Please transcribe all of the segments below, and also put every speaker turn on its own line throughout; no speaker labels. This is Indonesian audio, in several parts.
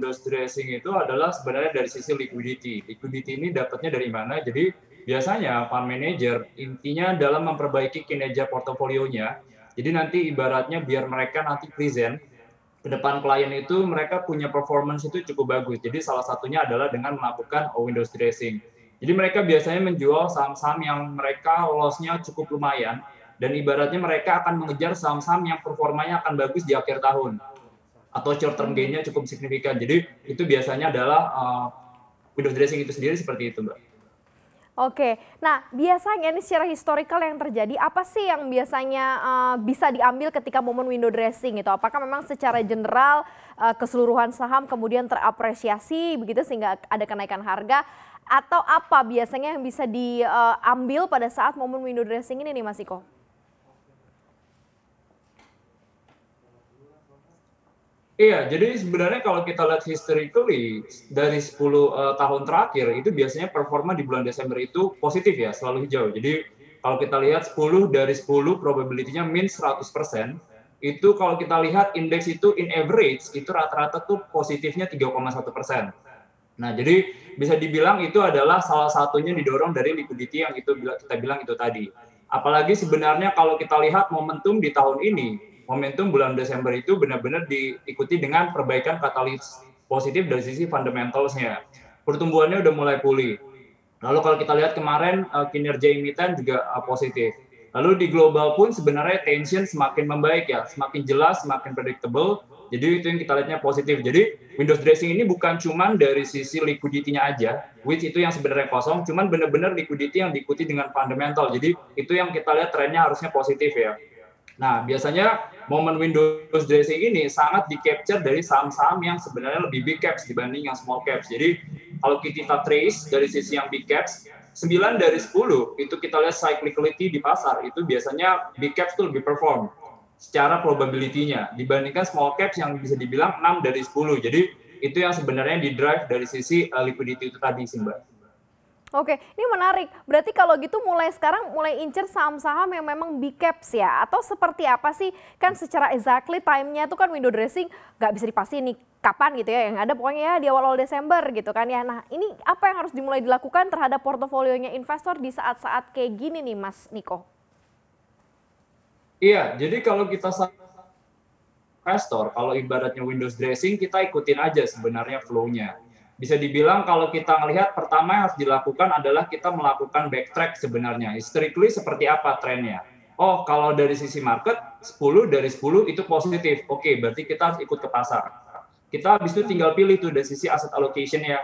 windows dressing itu adalah sebenarnya dari sisi liquidity. Liquidity ini dapatnya dari mana? Jadi biasanya fund manager intinya dalam memperbaiki kinerja portofolionya. Jadi nanti ibaratnya biar mereka nanti present ke depan klien itu mereka punya performance itu cukup bagus. Jadi salah satunya adalah dengan melakukan windows dressing. Jadi mereka biasanya menjual saham-saham yang mereka loss-nya cukup lumayan dan ibaratnya mereka akan mengejar saham-saham yang performanya akan bagus di akhir tahun atau short term gain-nya cukup signifikan. Jadi itu biasanya adalah uh, window dressing itu sendiri seperti itu, Mbak.
Oke, nah biasanya ini secara historical yang terjadi apa sih yang biasanya uh, bisa diambil ketika momen window dressing itu? Apakah memang secara general uh, keseluruhan saham kemudian terapresiasi begitu sehingga ada kenaikan harga atau apa biasanya yang bisa diambil pada saat momen window dressing ini nih Mas Iko?
Iya, jadi sebenarnya kalau kita lihat historically dari 10 uh, eh, tahun terakhir itu biasanya performa di bulan Desember itu positif ya, selalu hijau. Jadi kalau kita lihat 10 dari 10 probability-nya min 100%, itu kalau kita lihat indeks itu in average itu rata-rata tuh positifnya 3,1%. Nah, jadi bisa dibilang itu adalah salah satunya didorong dari liquidity yang itu kita bilang itu tadi. Apalagi sebenarnya kalau kita lihat momentum di tahun ini, momentum bulan Desember itu benar-benar diikuti dengan perbaikan katalis positif dari sisi fundamentalsnya. Pertumbuhannya udah mulai pulih. Lalu kalau kita lihat kemarin uh, kinerja emiten juga uh, positif. Lalu di global pun sebenarnya tension semakin membaik ya, semakin jelas, semakin predictable. Jadi itu yang kita lihatnya positif. Jadi Windows dressing ini bukan cuma dari sisi liquidity-nya aja, which itu yang sebenarnya kosong, cuman benar-benar liquidity yang diikuti dengan fundamental. Jadi itu yang kita lihat trennya harusnya positif ya. Nah, biasanya momen Windows dressing ini sangat di-capture dari saham-saham yang sebenarnya lebih big caps dibanding yang small caps. Jadi, kalau kita trace dari sisi yang big caps, 9 dari 10 itu kita lihat cyclicality di pasar, itu biasanya big caps itu lebih perform secara probability-nya dibandingkan small caps yang bisa dibilang 6 dari 10. Jadi, itu yang sebenarnya di-drive dari sisi uh, liquidity itu tadi sih, Mbak.
Oke, ini menarik. Berarti kalau gitu mulai sekarang mulai incer saham-saham yang memang big caps ya? Atau seperti apa sih? Kan secara exactly time-nya itu kan window dressing nggak bisa dipastiin nih kapan gitu ya. Yang ada pokoknya ya di awal-awal Desember gitu kan ya. Nah ini apa yang harus dimulai dilakukan terhadap portofolionya investor di saat-saat kayak gini nih Mas Niko?
Iya, jadi kalau kita investor, kalau ibaratnya Windows dressing, kita ikutin aja sebenarnya flow-nya bisa dibilang kalau kita melihat pertama yang harus dilakukan adalah kita melakukan backtrack sebenarnya. Historically seperti apa trennya? Oh, kalau dari sisi market 10 dari 10 itu positif. Oke, berarti kita harus ikut ke pasar. Kita habis itu tinggal pilih tuh dari sisi asset allocation ya.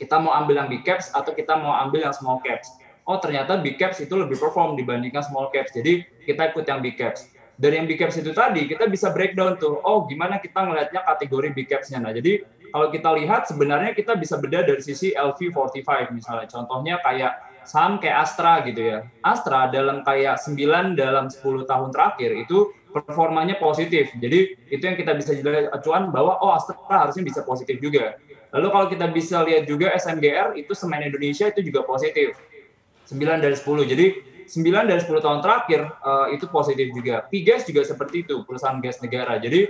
Kita mau ambil yang big caps atau kita mau ambil yang small caps. Oh, ternyata big caps itu lebih perform dibandingkan small caps. Jadi, kita ikut yang big caps. Dari yang big caps itu tadi, kita bisa breakdown tuh. Oh, gimana kita ngelihatnya kategori big capsnya. Nah, jadi kalau kita lihat sebenarnya kita bisa beda dari sisi LV45 misalnya. Contohnya kayak saham kayak Astra gitu ya. Astra dalam kayak 9 dalam 10 tahun terakhir itu performanya positif. Jadi itu yang kita bisa jelas acuan bahwa oh Astra harusnya bisa positif juga. Lalu kalau kita bisa lihat juga SMGR itu semen Indonesia itu juga positif. 9 dari 10. Jadi 9 dari 10 tahun terakhir uh, itu positif juga. Pigas juga seperti itu, perusahaan gas negara. Jadi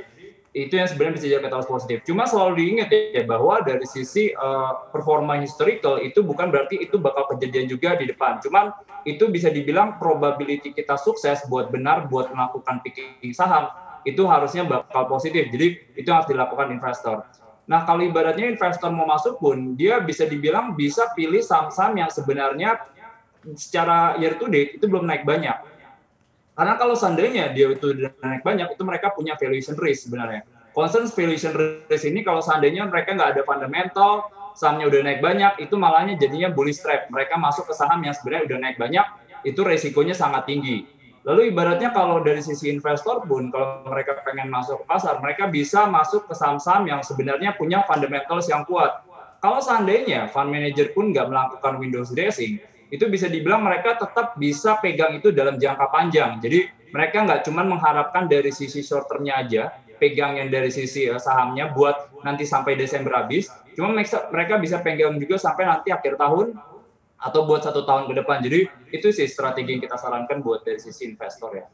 itu yang sebenarnya bisa jadi katalis positif. Cuma selalu diingat ya bahwa dari sisi uh, performa historical itu bukan berarti itu bakal kejadian juga di depan. Cuman itu bisa dibilang probability kita sukses buat benar buat melakukan picking saham itu harusnya bakal positif. Jadi itu harus dilakukan investor. Nah kalau ibaratnya investor mau masuk pun dia bisa dibilang bisa pilih saham-saham yang sebenarnya secara year to date itu belum naik banyak karena kalau seandainya dia itu naik banyak, itu mereka punya valuation risk sebenarnya. Concern valuation risk ini kalau seandainya mereka nggak ada fundamental, sahamnya udah naik banyak, itu malahnya jadinya bullish trap. Mereka masuk ke saham yang sebenarnya udah naik banyak, itu resikonya sangat tinggi. Lalu ibaratnya kalau dari sisi investor pun, kalau mereka pengen masuk ke pasar, mereka bisa masuk ke saham-saham yang sebenarnya punya fundamentals yang kuat. Kalau seandainya fund manager pun nggak melakukan Windows dressing, itu bisa dibilang mereka tetap bisa pegang itu dalam jangka panjang. Jadi mereka nggak cuma mengharapkan dari sisi short termnya aja, pegang yang dari sisi uh, sahamnya buat nanti sampai Desember habis. Cuma mereka bisa pegang juga sampai nanti akhir tahun atau buat satu tahun ke depan. Jadi itu sih strategi yang kita sarankan buat dari sisi investor ya.